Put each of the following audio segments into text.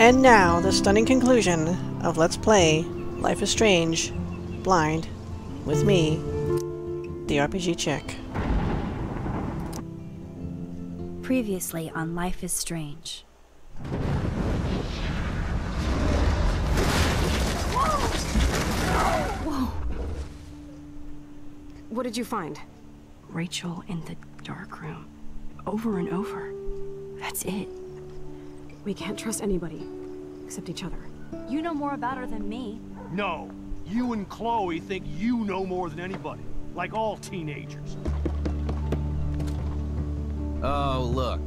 And now, the stunning conclusion of Let's Play Life is Strange Blind with me, the RPG Chick. Previously on Life is Strange. What did you find? Rachel in the dark room. Over and over. That's it. We can't trust anybody. Except each other. You know more about her than me. No. You and Chloe think you know more than anybody. Like all teenagers. Oh, look.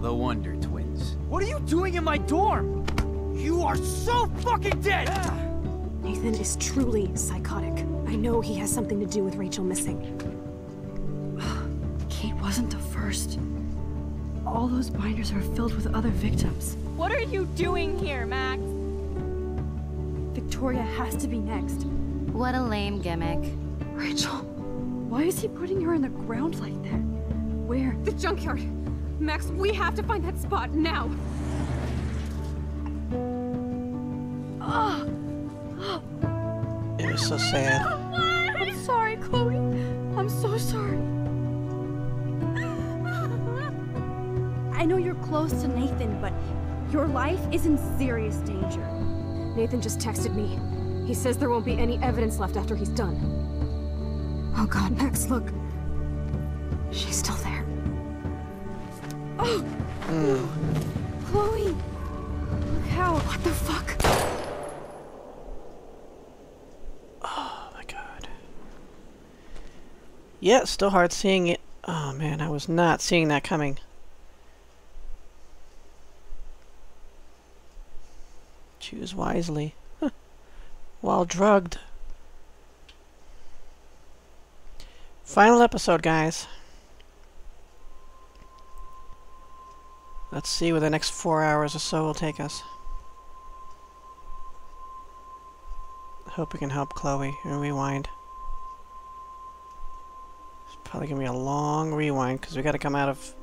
The Wonder Twins. What are you doing in my dorm? You are so fucking dead! Nathan is truly psychotic. I know he has something to do with Rachel missing. Kate wasn't the first. All those binders are filled with other victims. What are you doing here, Max? Victoria has to be next. What a lame gimmick. Rachel, why is he putting her in the ground like that? Where? The junkyard! Max, we have to find that spot now! It was so sad. I know you're close to Nathan, but your life is in serious danger. Nathan just texted me. He says there won't be any evidence left after he's done. Oh god, Max, look. She's still there. Oh! Hmm. Chloe! Look how. What the fuck? Oh my god. Yeah, still hard seeing it. Oh man, I was not seeing that coming. Wisely. While drugged. Final episode, guys. Let's see where the next four hours or so will take us. Hope we can help Chloe and rewind. It's probably gonna be a long rewind because we gotta come out of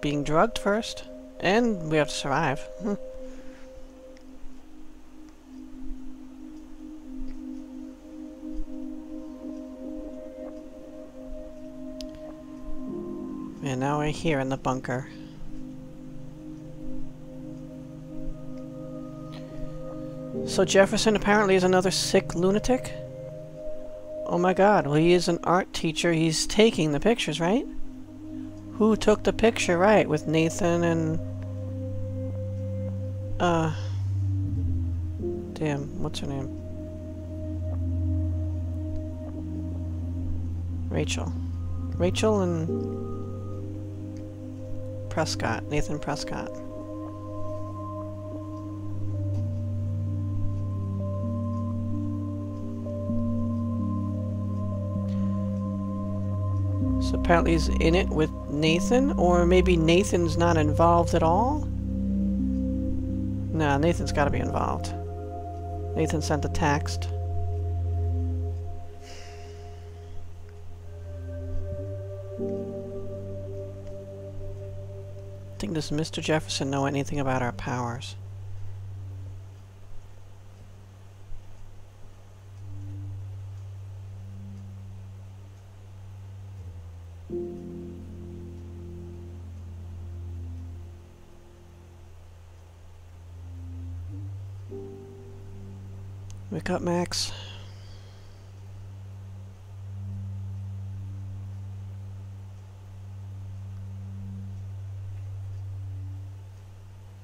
being drugged first. And we have to survive. Hmm. And now we're here in the bunker. So Jefferson apparently is another sick lunatic? Oh my god, well he is an art teacher, he's taking the pictures, right? Who took the picture, right, with Nathan and... Uh... Damn, what's her name? Rachel. Rachel and... Prescott, Nathan Prescott. So apparently he's in it with Nathan, or maybe Nathan's not involved at all? Nah, Nathan's gotta be involved. Nathan sent the text. Think does Mr. Jefferson know anything about our powers? Wake up, Max.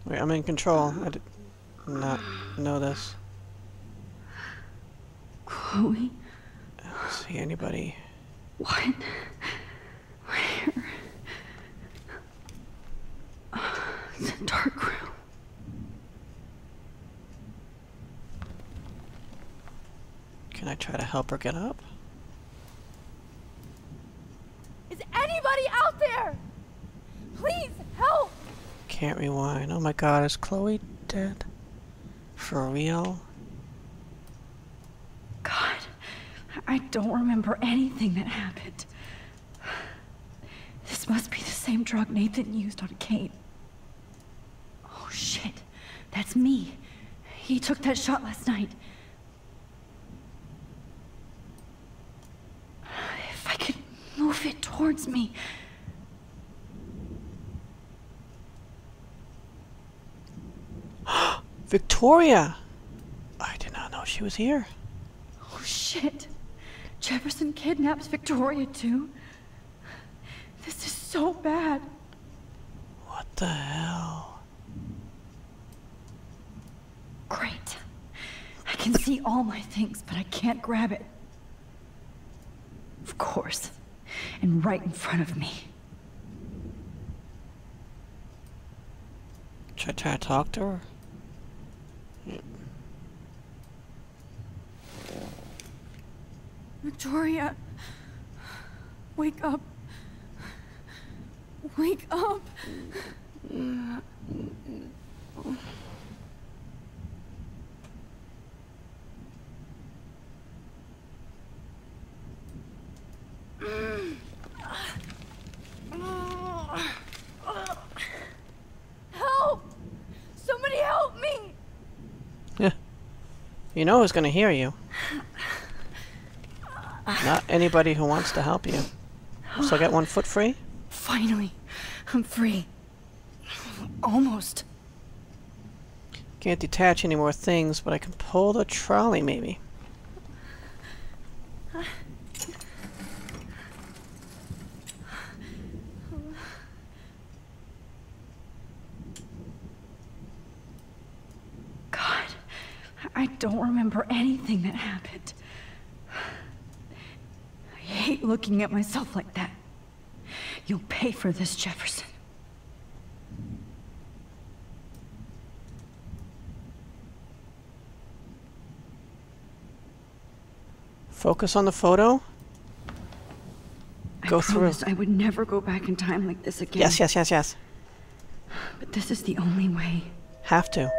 Wait, I'm in control. I did not know this. Chloe? I don't see anybody. What? Where? It's a dark room. Can I try to help her get up? Is anybody out there? Please help! Can't rewind. Oh my god, is Chloe dead? For real? God, I don't remember anything that happened. This must be the same drug Nathan used on Kate. Oh shit. That's me. He took that shot last night. If I could move it towards me. Victoria! I did not know she was here. Oh shit. Jefferson kidnaps Victoria too. This is so bad. What the hell? Great. I can see all my things, but I can't grab it. Of course. And right in front of me. Should I try to talk to her? Victoria. Wake up. Wake up. Help! Somebody help me! Yeah. You know who's gonna hear you. Not anybody who wants to help you. So get one foot free? Finally, I'm free. Almost. Can't detach any more things, but I can pull the trolley maybe. God, I don't remember anything that happened. I hate looking at myself like that. You'll pay for this, Jefferson. Focus on the photo. Go I through. promised I would never go back in time like this again. Yes, yes, yes, yes. But this is the only way. Have to.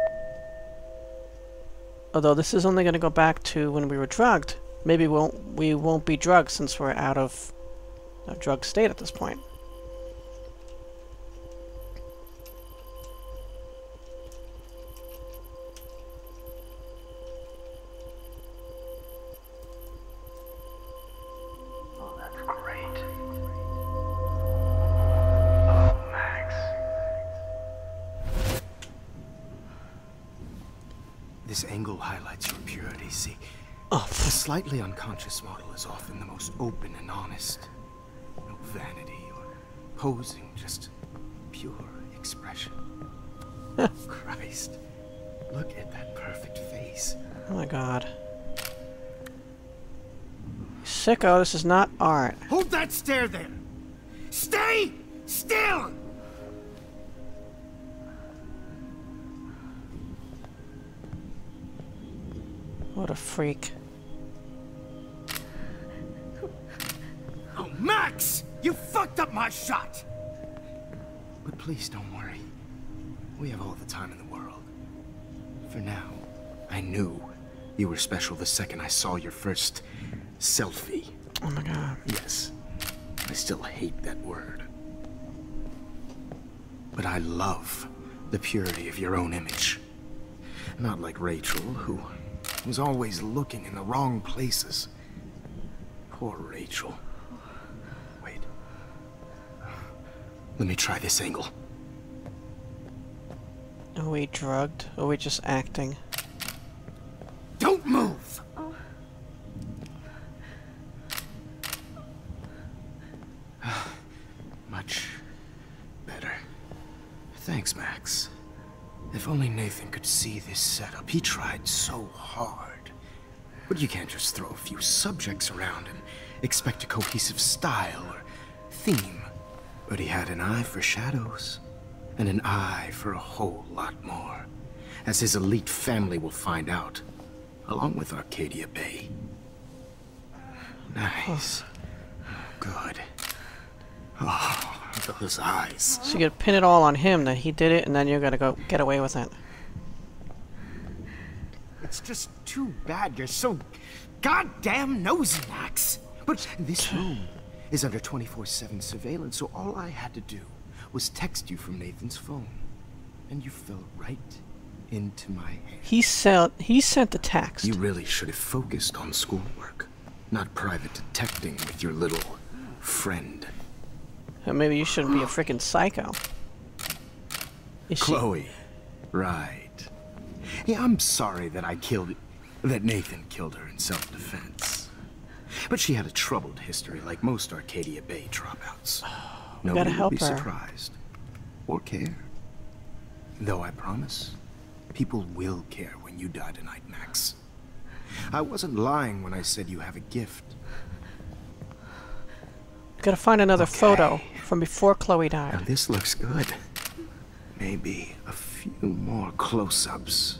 Although this is only going to go back to when we were drugged. Maybe we won't, we won't be drugged since we're out of a drug state at this point. Oh, that's great. Oh, Max. This angle highlights your purity, see? A slightly unconscious model is often the most open and honest. No vanity or posing, just pure expression. Christ. Look at that perfect face. oh my god. Sicko, this is not art. Hold that stare there! Stay still! Freak. Oh, Max! You fucked up my shot! But please don't worry. We have all the time in the world. For now, I knew you were special the second I saw your first selfie. Oh my god. Yes, I still hate that word. But I love the purity of your own image. Not like Rachel, who was always looking in the wrong places. Poor Rachel. Wait. Let me try this angle. Are we drugged? Or are we just acting? Don't move! Much better. Thanks, Max. If only Nathan could see this setup. He tried so hard. But you can't just throw a few subjects around and expect a cohesive style or theme. But he had an eye for shadows, and an eye for a whole lot more, as his elite family will find out, along with Arcadia Bay. Nice. Good. Oh, those eyes. So you gotta pin it all on him that he did it and then you're gonna go get away with it. It's just too bad you're so goddamn nosy, Max. But this room is under 24-7 surveillance, so all I had to do was text you from Nathan's phone. and you fell right into my hands. He sent he sent the text. You really should have focused on schoolwork, not private detecting with your little friend. Maybe you shouldn't be a freaking psycho. Is she- Chloe. Right. Yeah, I'm sorry that I killed... that Nathan killed her in self-defense. But she had a troubled history like most Arcadia Bay dropouts. Nobody help would be her. surprised. Or care. Though I promise, people will care when you die tonight, Max. I wasn't lying when I said you have a gift. Gotta find another Okay. photo from before Chloe Now died. this looks good. Maybe a few more close-ups.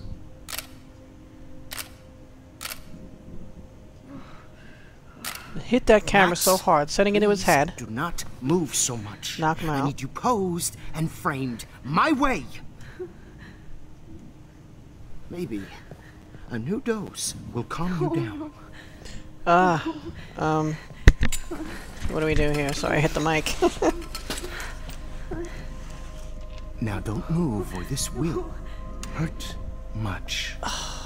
Hit that camera so hard, setting it into his head. Do not move so much. Knock him I need you posed and framed my way. Maybe a new dose will calm you down. Ah, um, what do we do here? Sorry, I hit the mic. Now don't move or this will hurt much.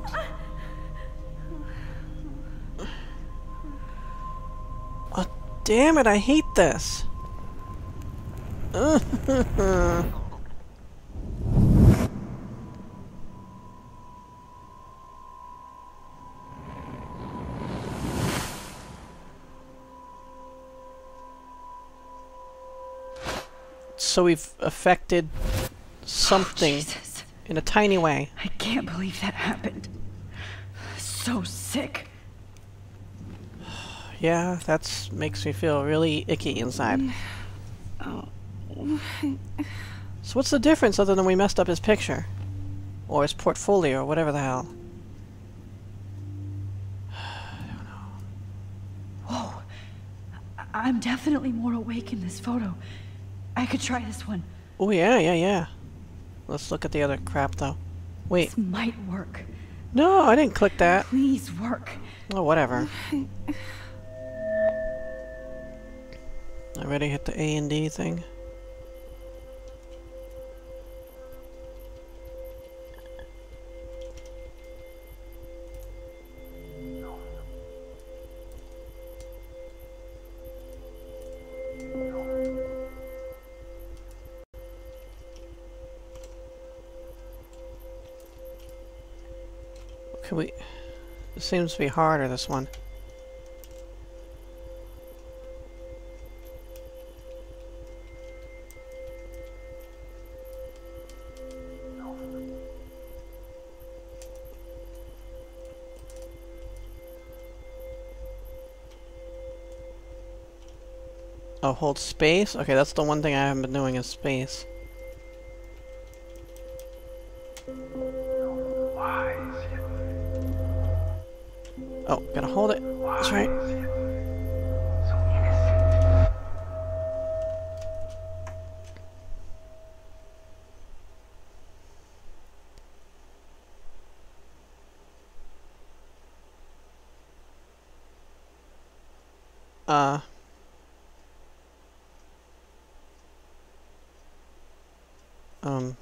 Damn it, I hate this. So we've affected something oh, Jesus. in a tiny way. I can't believe that happened. So sick. Yeah, that's makes me feel really icky inside. Oh. So what's the difference other than we messed up his picture? Or his portfolio, or whatever the hell. Whoa. I- I'm definitely more awake in this photo. I could try this one. Oh yeah, yeah, yeah. Let's look at the other crap though. Wait, This might work. no, I didn't click that. Please work. Oh, whatever. I already hit the A and D thing. Can we? It seems to be harder. This one. Oh, hold space? Okay, that's the one thing I haven't been doing is space. Oh, gotta hold it. That's right. So innocent. Uh. Um.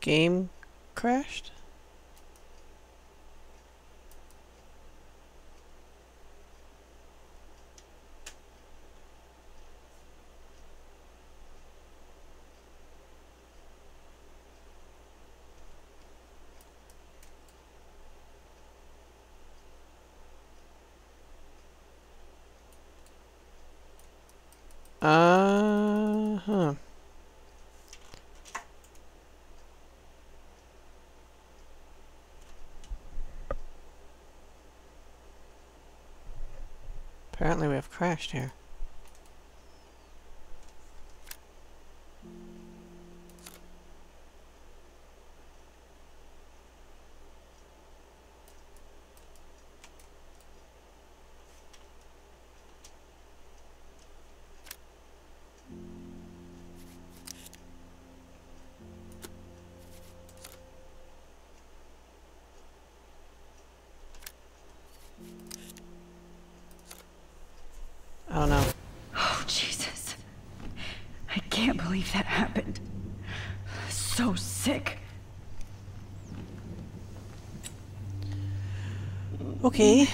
Game crashed? Uh huh. Apparently we have crashed here. Believe that happened. So sick. Okay.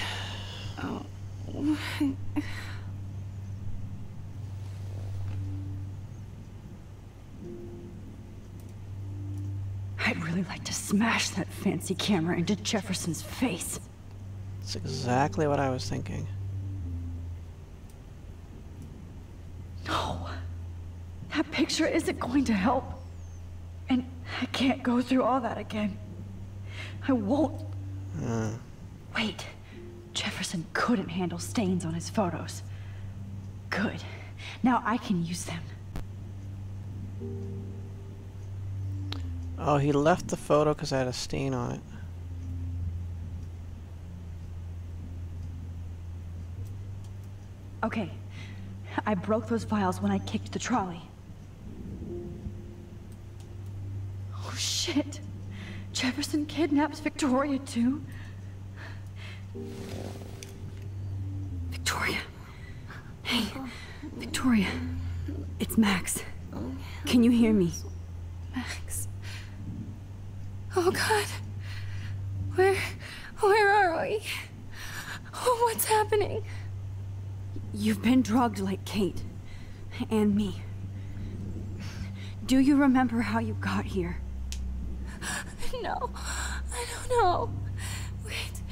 I'd really like to smash that fancy camera into Jefferson's face. That's exactly what I was thinking. No. Picture isn't going to help. And I can't go through all that again. I won't. Hmm. Wait. Jefferson couldn't handle stains on his photos. Good. Now I can use them. Oh, he left the photo because I had a stain on it. Okay. I broke those files when I kicked the trolley. Oh shit. Jefferson kidnaps Victoria too? Victoria. Hey, Victoria. It's Max. Can you hear me? Max. Oh god. Where... where are we? Oh, what's happening? You've been drugged like Kate. And me. Do you remember how you got here? No, I don't know. Wait,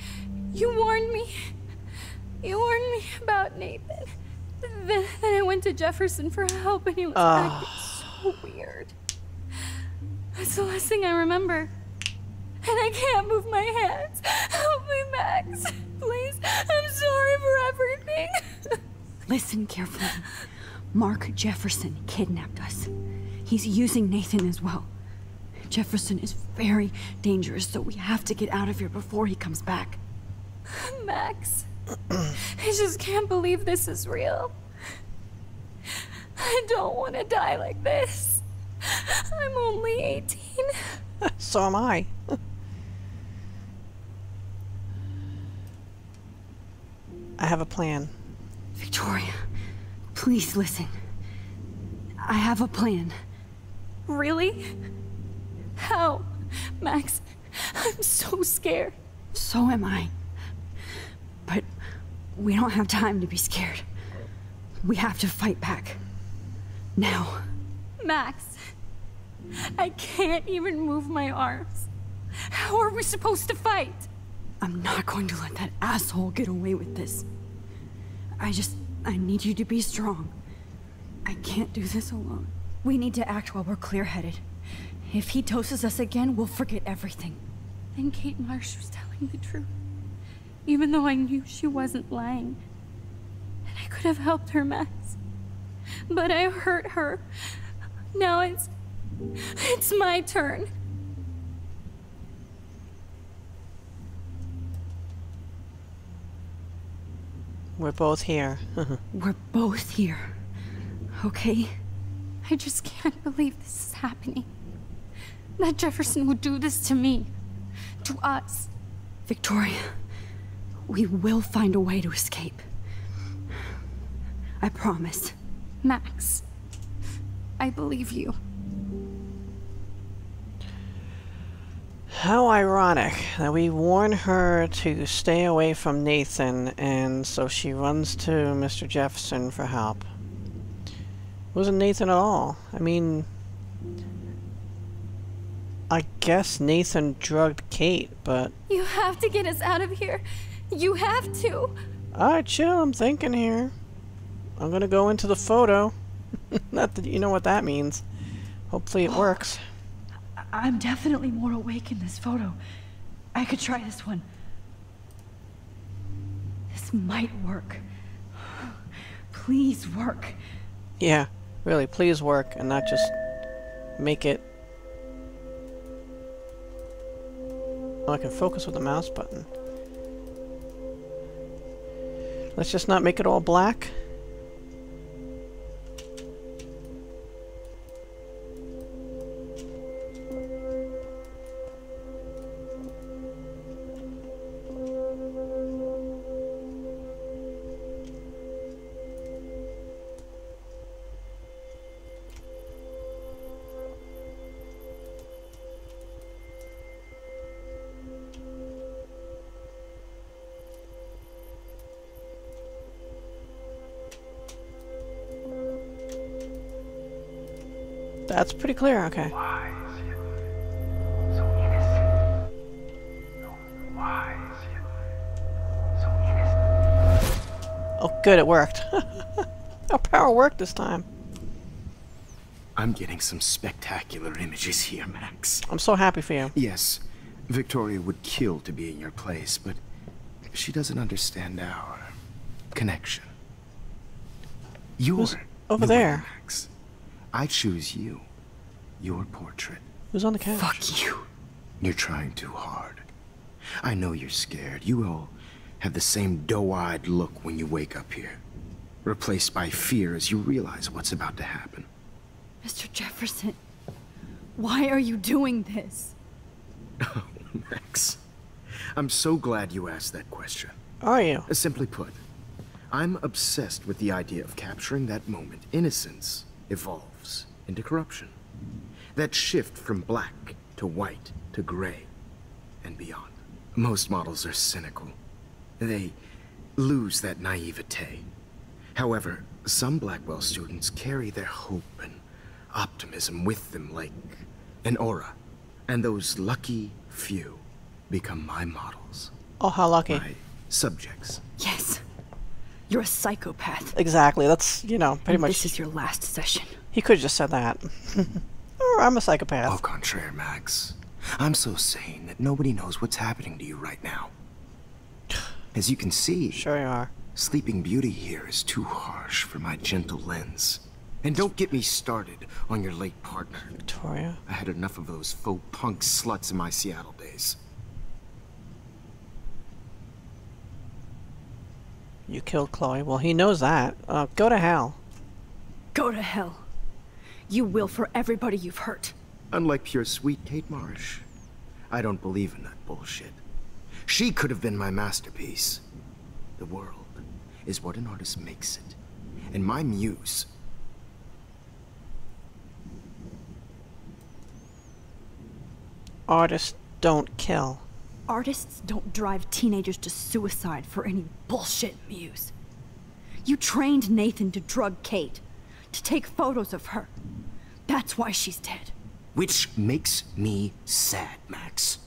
you warned me. You warned me about Nathan. Then, then I went to Jefferson for help and he was acting ah. so weird. That's the last thing I remember. And I can't move my hands. Help me, Max. Please. I'm sorry for everything. Listen carefully. Mark Jefferson kidnapped us. He's using Nathan as well. Jefferson is very dangerous, so we have to get out of here before he comes back. Max. I just can't believe this is real. I don't want to die like this. I'm only 18. So am I. I have a plan. Victoria, please listen. I have a plan. Really? How? Max, I'm so scared. So am I. But we don't have time to be scared. We have to fight back. Now. Max, I can't even move my arms. How are we supposed to fight? I'm not going to let that asshole get away with this. I just. I need you to be strong. I can't do this alone. We need to act while we're clear headed. If he doses us again, we'll forget everything. Then Kate Marsh was telling the truth. Even though I knew she wasn't lying. And I could have helped her, Max. But I hurt her. Now it's. It's my turn. We're both here. We're both here. Okay? I just can't believe this is happening. That Jefferson would do this to me. To us. Victoria, we will find a way to escape. I promise. Max. I believe you. How ironic that we warn her to stay away from Nathan, and so she runs to Mr. Jefferson for help. It wasn't Nathan at all. I mean, I guess Nathan drugged Kate, but You have to get us out of here. You have to. alright, chill. I'm thinking here. I'm gonna go into the photo. Not that you know what that means. Hopefully, it oh, works. I'm definitely more awake in this photo. I could try this one. This might work. please work. Yeah, really, please work and not just make it. I can focus with the mouse button. Let's just not make it all black. That's pretty clear, okay. Why is it so innocent? Why is it so innocent? Oh, good, it worked. Our power worked this time. I'm getting some spectacular images here, Max. I'm so happy for you. Yes, Victoria would kill to be in your place, but she doesn't understand our connection. You're Who's over there? Max. I choose you. Your portrait. Who's on the couch? Fuck you. You're trying too hard. I know you're scared. You all have the same doe-eyed look when you wake up here. Replaced by fear as you realize what's about to happen. Mr. Jefferson, why are you doing this? Oh, Max, I'm so glad you asked that question. Are you? Uh, Simply put, I'm obsessed with the idea of capturing that moment innocence evolves into corruption. That shift from black to white to gray and beyond. Most models are cynical. They lose that naivete. However, some Blackwell students carry their hope and optimism with them like an aura. And those lucky few become my models, Oh, how lucky. my subjects. Yes. You're a psychopath. Exactly. That's, you know, pretty and much. This is your last session. He could have just said that. or I'm a psychopath. Au contraire, Max. I'm so sane that nobody knows what's happening to you right now. As you can see, Sure you are. Sleeping Beauty here is too harsh for my gentle lens. And don't get me started on your late partner. Victoria. I had enough of those faux punk sluts in my Seattle days. You killed Chloe. Well, he knows that. Uh, go to hell. Go to hell. You will for everybody you've hurt. Unlike pure sweet Kate Marsh, I don't believe in that bullshit. She could have been my masterpiece. The world is what an artist makes it. And my muse Artists don't kill. Artists don't drive teenagers to suicide for any bullshit muse. You trained Nathan to drug Kate, to take photos of her. That's why she's dead. Which makes me sad, Max.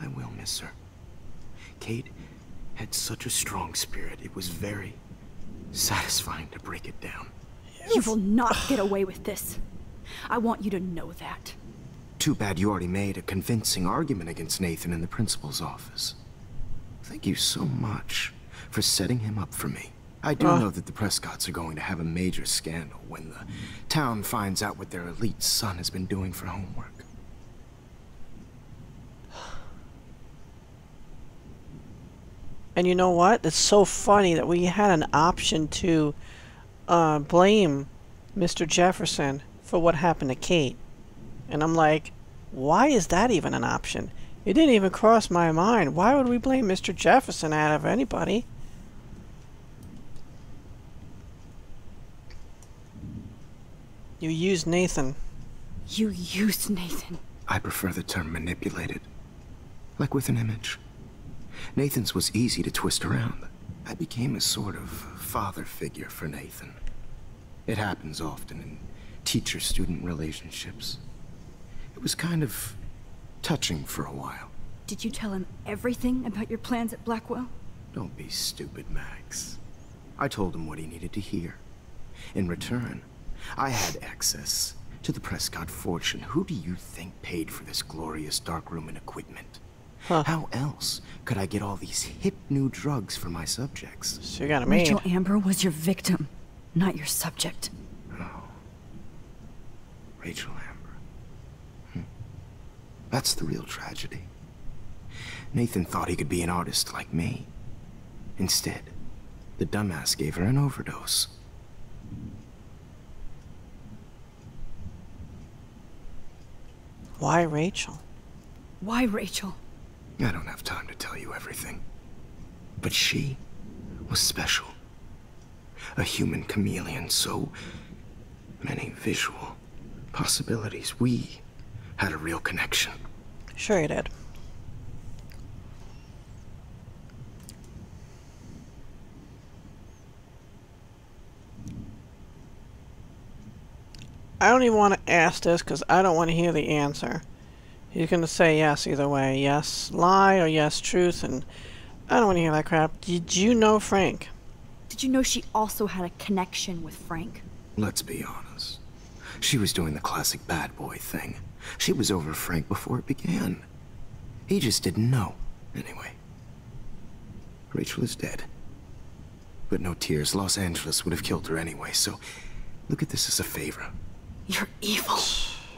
I will miss her. Kate had such a strong spirit, it was very satisfying to break it down. You will not get away with this. I want you to know that. Too bad you already made a convincing argument against Nathan in the principal's office. Thank you so much for setting him up for me. I do Uh. know that the Prescotts are going to have a major scandal when the town finds out what their elite son has been doing for homework. And you know what? It's so funny that we had an option to uh, blame Mr. Jefferson for what happened to Kate. And I'm like, why is that even an option? It didn't even cross my mind. Why would we blame Mr. Jefferson out of anybody? You used Nathan. You used Nathan. I prefer the term manipulated. Like with an image. Nathan's was easy to twist around. I became a sort of father figure for Nathan. It happens often in teacher-student relationships. It was kind of touching for a while. Did you tell him everything about your plans at Blackwell? Don't be stupid, Max. I told him what he needed to hear. In return, I had access to the Prescott fortune. Who do you think paid for this glorious darkroom and equipment? Huh. How else could I get all these hip new drugs for my subjects? So you got it made. Rachel Amber was your victim, not your subject. No. Rachel Amber. Hmm. That's the real tragedy. Nathan thought he could be an artist like me. Instead, the dumbass gave her an overdose. Why Rachel? Why Rachel? I don't have time to tell you everything. But she was special. A human chameleon, so many visual possibilities. We had a real connection. Sure you did. I don't even want to ask this because I don't want to hear the answer. He's going to say yes either way. Yes, lie or yes, truth, and I don't want to hear that crap. Did you know Frank? Did you know she also had a connection with Frank? Let's be honest. She was doing the classic bad boy thing. She was over Frank before it began. He just didn't know. Anyway, Rachel is dead. But no tears. Los Angeles would have killed her anyway, so look at this as a favor. You're evil.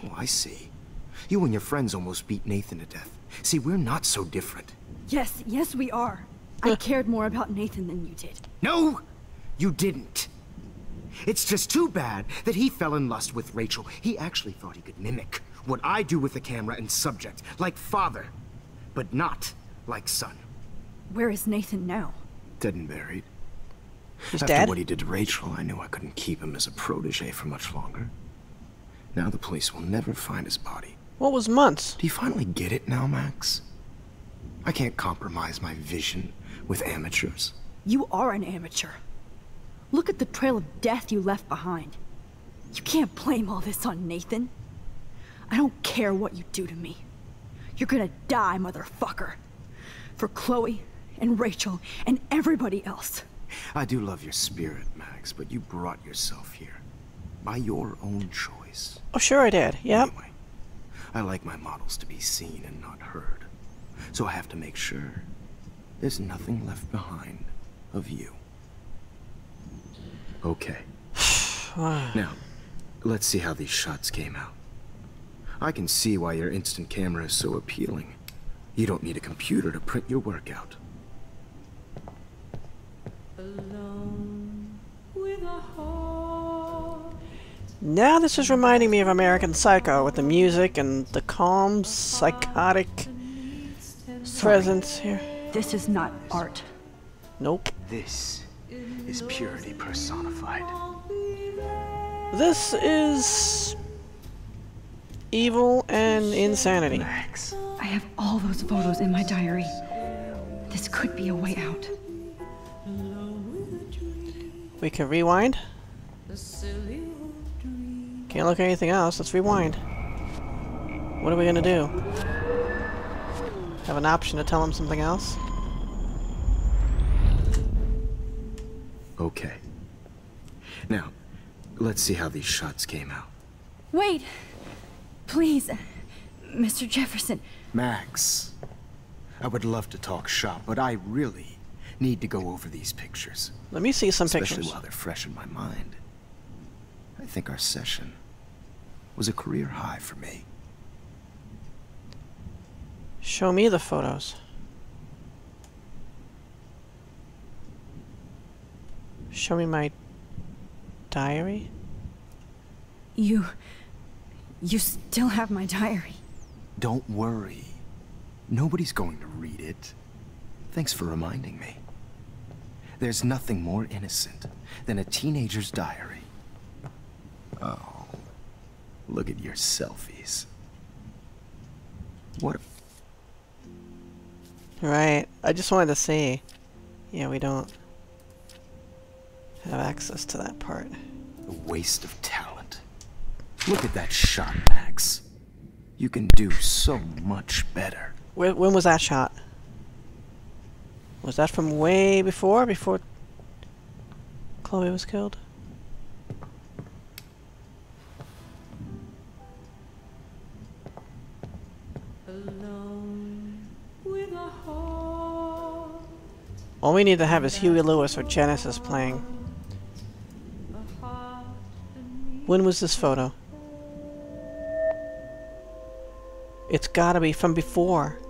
Oh, I see. You and your friends almost beat Nathan to death. See, we're not so different. Yes, yes, we are. I cared more about Nathan than you did. No, you didn't. It's just too bad that he fell in lust with Rachel. He actually thought he could mimic what I do with the camera and subject, like father, but not like son. Where is Nathan now? Dead and buried. He's After dead? what he did to Rachel, I knew I couldn't keep him as a protege for much longer. Now the police will never find his body. What was months? Do you finally get it now, Max? I can't compromise my vision with amateurs. You are an amateur. Look at the trail of death you left behind. You can't blame all this on Nathan. I don't care what you do to me. You're gonna die, motherfucker. For Chloe and Rachel and everybody else. I do love your spirit, Max, but you brought yourself here. By your own choice. Oh, sure I did. Yep. Anyway, I like my models to be seen and not heard. So I have to make sure there's nothing left behind of you. Okay. now, let's see how these shots came out. I can see why your instant camera is so appealing. You don't need a computer to print your work out. Now this is reminding me of American Psycho with the music and the calm, psychotic presence here. This is not art. Nope. This is purity personified. This is evil and insanity. Max. I have all those photos in my diary. This could be a way out. We can rewind. Can't look at anything else. Let's rewind. What are we gonna do? Have an option to tell him something else? Okay. Now, let's see how these shots came out. Wait! Please, Mr. Jefferson. Max, I would love to talk shop, but I really need to go over these pictures. Let me see some Especially pictures. while they're fresh in my mind. I think our session was a career high for me. Show me the photos. Show me my diary? You. You still have my diary. Don't worry. Nobody's going to read it. Thanks for reminding me. There's nothing more innocent than a teenager's diary. Oh, look at your selfies. What? Right. I just wanted to see. Yeah, we don't have access to that part. A waste of talent. Look at that shot, Max. You can do so much better. Where, when was that shot? Was that from way before? Before Chloe was killed? All we need to have is Huey Lewis or Genesis playing. When was this photo? It's gotta be from before.